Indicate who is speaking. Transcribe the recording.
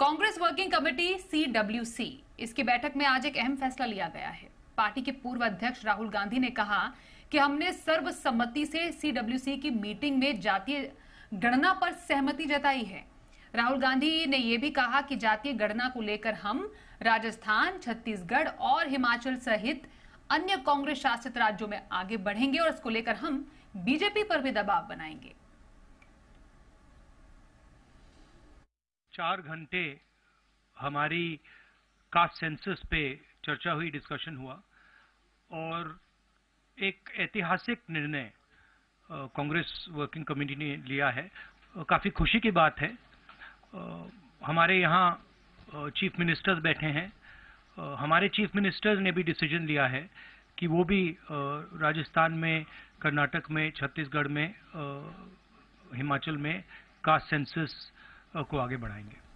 Speaker 1: Congress working committee CWC इसकी बैठक में आज एक अहम फैसला लिया गया है। पार्टी के पूर्व अध्यक्ष राहुल गांधी ने कहा कि हमने सर्वसम्मति से सीडब्ल्यूसी की मीटिंग में जातीय गणना पर सहमति जताई है। राहुल गांधी ने यह भी कहा कि जातीय गणना को लेकर हम राजस्थान, छत्तीसगढ़ और हिमाचल सहित अन्य कांग्रेस शासित राज्यों में आगे बढ़ेंगे और इसको लेकर हम बीजेपी पर भी दबाव बनाएँगे।
Speaker 2: चार घंटे हमारी कास्ट सेंसस पे चर्चा हुई डिस्कशन हुआ और एक ऐतिहासिक निर्णय कांग्रेस वर्किंग कमेटी ने लिया है। काफ़ी खुशी की बात है। हमारे यहाँ चीफ मिनिस्टर्स बैठे हैं। हमारे चीफ मिनिस्टर ने भी डिसीज़न लिया है कि वो भी राजस्थान में, कर्नाटक में, छत्तीसगढ़ में हिमाचल में कास्ट सेंसस को आगे बढ़ाएँगे।